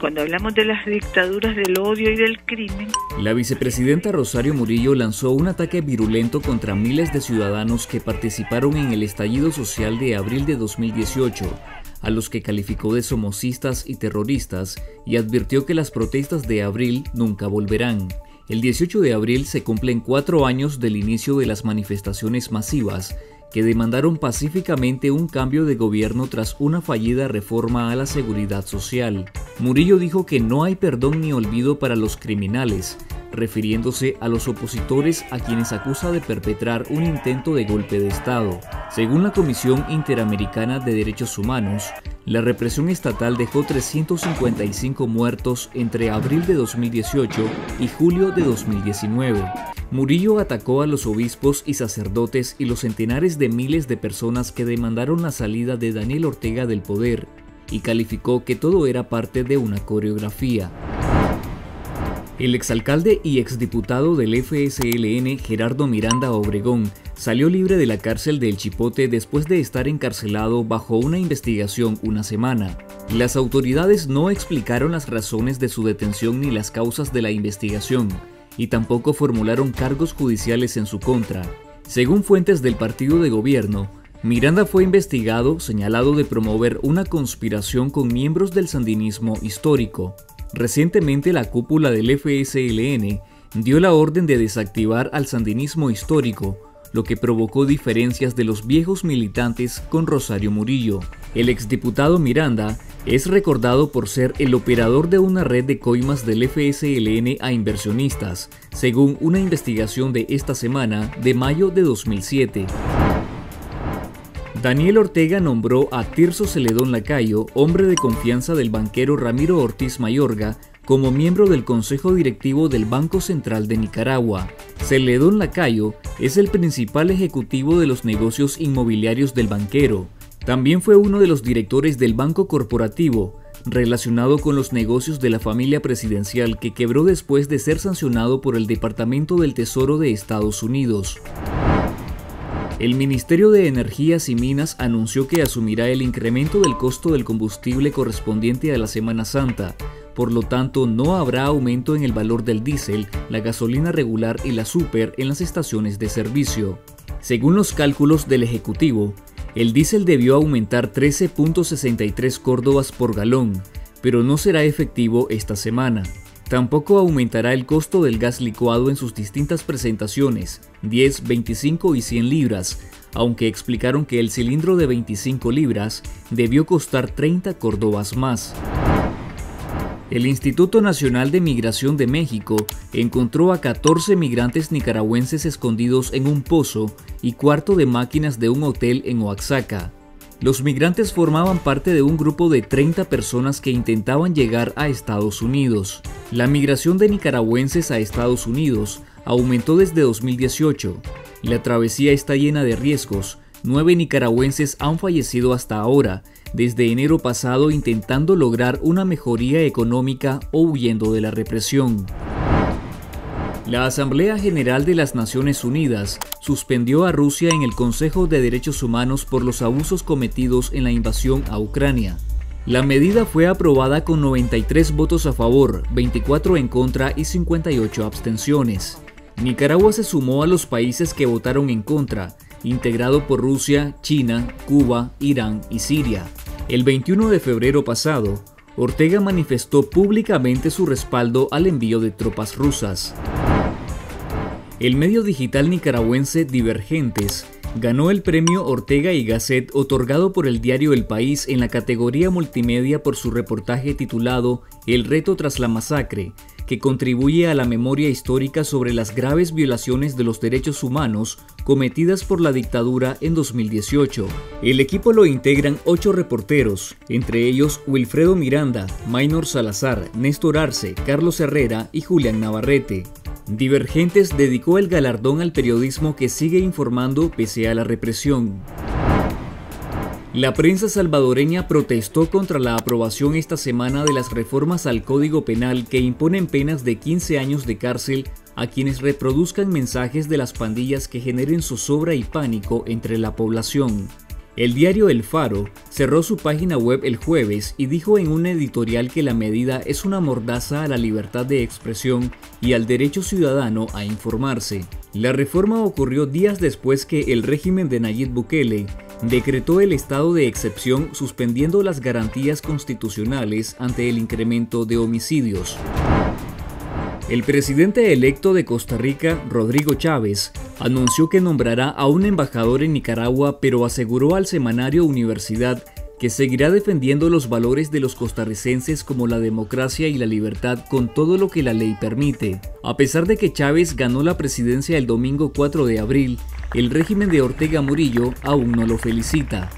cuando hablamos de las dictaduras del odio y del crimen. La vicepresidenta Rosario Murillo lanzó un ataque virulento contra miles de ciudadanos que participaron en el estallido social de abril de 2018, a los que calificó de somocistas y terroristas y advirtió que las protestas de abril nunca volverán. El 18 de abril se cumplen cuatro años del inicio de las manifestaciones masivas que demandaron pacíficamente un cambio de gobierno tras una fallida reforma a la seguridad social. Murillo dijo que no hay perdón ni olvido para los criminales, refiriéndose a los opositores a quienes acusa de perpetrar un intento de golpe de Estado. Según la Comisión Interamericana de Derechos Humanos, la represión estatal dejó 355 muertos entre abril de 2018 y julio de 2019. Murillo atacó a los obispos y sacerdotes y los centenares de miles de personas que demandaron la salida de Daniel Ortega del poder y calificó que todo era parte de una coreografía. El exalcalde y exdiputado del FSLN Gerardo Miranda Obregón salió libre de la cárcel del Chipote después de estar encarcelado bajo una investigación una semana. Las autoridades no explicaron las razones de su detención ni las causas de la investigación, y tampoco formularon cargos judiciales en su contra. Según fuentes del partido de gobierno, Miranda fue investigado señalado de promover una conspiración con miembros del sandinismo histórico, Recientemente la cúpula del FSLN dio la orden de desactivar al sandinismo histórico, lo que provocó diferencias de los viejos militantes con Rosario Murillo. El exdiputado Miranda es recordado por ser el operador de una red de coimas del FSLN a inversionistas, según una investigación de esta semana de mayo de 2007. Daniel Ortega nombró a Tirso Celedón Lacayo, hombre de confianza del banquero Ramiro Ortiz Mayorga, como miembro del Consejo Directivo del Banco Central de Nicaragua. Celedón Lacayo es el principal ejecutivo de los negocios inmobiliarios del banquero. También fue uno de los directores del Banco Corporativo, relacionado con los negocios de la familia presidencial que quebró después de ser sancionado por el Departamento del Tesoro de Estados Unidos. El Ministerio de Energías y Minas anunció que asumirá el incremento del costo del combustible correspondiente a la Semana Santa, por lo tanto no habrá aumento en el valor del diésel, la gasolina regular y la super en las estaciones de servicio. Según los cálculos del Ejecutivo, el diésel debió aumentar 13.63 córdobas por galón, pero no será efectivo esta semana. Tampoco aumentará el costo del gas licuado en sus distintas presentaciones, 10, 25 y 100 libras, aunque explicaron que el cilindro de 25 libras debió costar 30 córdobas más. El Instituto Nacional de Migración de México encontró a 14 migrantes nicaragüenses escondidos en un pozo y cuarto de máquinas de un hotel en Oaxaca. Los migrantes formaban parte de un grupo de 30 personas que intentaban llegar a Estados Unidos. La migración de nicaragüenses a Estados Unidos aumentó desde 2018. La travesía está llena de riesgos. Nueve nicaragüenses han fallecido hasta ahora, desde enero pasado intentando lograr una mejoría económica o huyendo de la represión. La Asamblea General de las Naciones Unidas suspendió a Rusia en el Consejo de Derechos Humanos por los abusos cometidos en la invasión a Ucrania. La medida fue aprobada con 93 votos a favor, 24 en contra y 58 abstenciones. Nicaragua se sumó a los países que votaron en contra, integrado por Rusia, China, Cuba, Irán y Siria. El 21 de febrero pasado, Ortega manifestó públicamente su respaldo al envío de tropas rusas. El medio digital nicaragüense Divergentes ganó el premio Ortega y Gasset otorgado por el diario El País en la categoría multimedia por su reportaje titulado El reto tras la masacre, que contribuye a la memoria histórica sobre las graves violaciones de los derechos humanos cometidas por la dictadura en 2018. El equipo lo integran ocho reporteros, entre ellos Wilfredo Miranda, Maynor Salazar, Néstor Arce, Carlos Herrera y Julián Navarrete. Divergentes dedicó el galardón al periodismo que sigue informando pese a la represión. La prensa salvadoreña protestó contra la aprobación esta semana de las reformas al Código Penal que imponen penas de 15 años de cárcel a quienes reproduzcan mensajes de las pandillas que generen zozobra y pánico entre la población. El diario El Faro cerró su página web el jueves y dijo en un editorial que la medida es una mordaza a la libertad de expresión y al derecho ciudadano a informarse. La reforma ocurrió días después que el régimen de Nayib Bukele decretó el estado de excepción suspendiendo las garantías constitucionales ante el incremento de homicidios. El presidente electo de Costa Rica, Rodrigo Chávez, anunció que nombrará a un embajador en Nicaragua, pero aseguró al semanario Universidad que seguirá defendiendo los valores de los costarricenses como la democracia y la libertad con todo lo que la ley permite. A pesar de que Chávez ganó la presidencia el domingo 4 de abril, el régimen de Ortega Murillo aún no lo felicita.